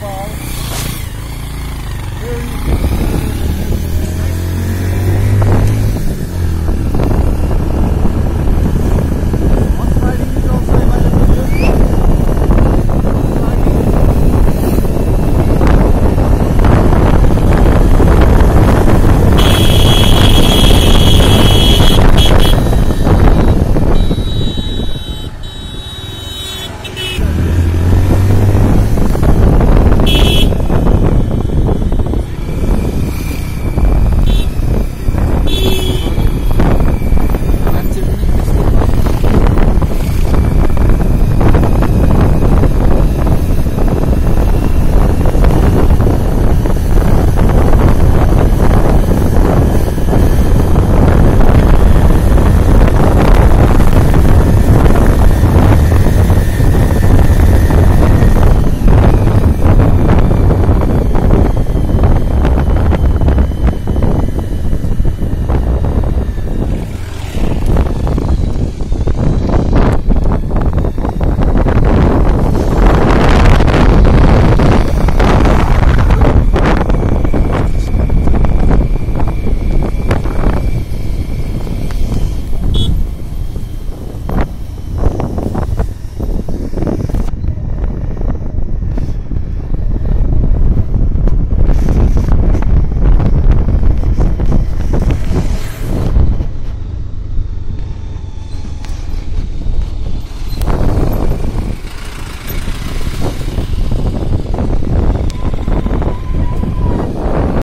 waterfall. Here you can